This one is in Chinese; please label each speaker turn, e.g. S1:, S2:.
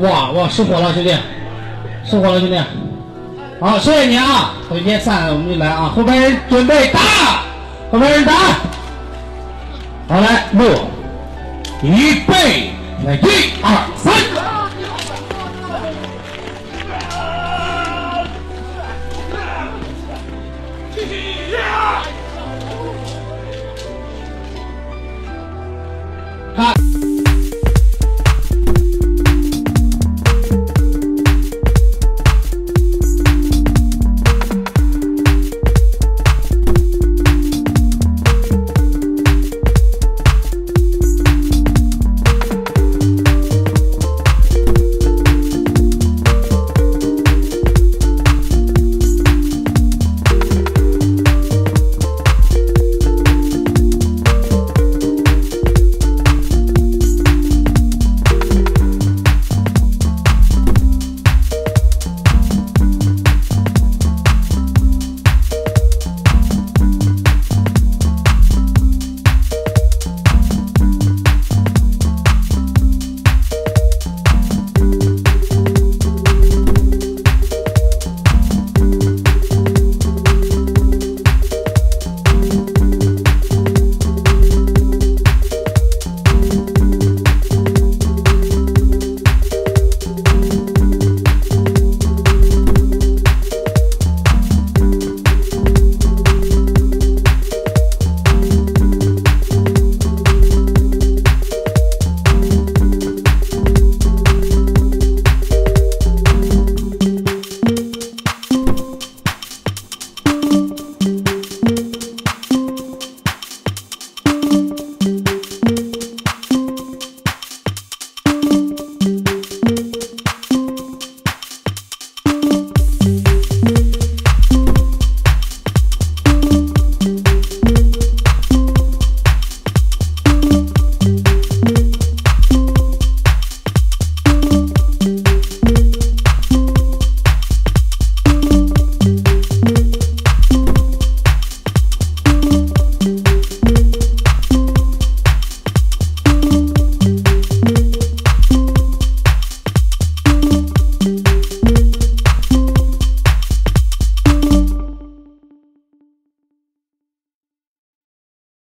S1: 哇哇，失火了，兄弟，失火了，兄弟。好，谢谢你啊！我一散，我们就来啊！后边人准备打，后边人打。好，来，六，预备，来，一二三。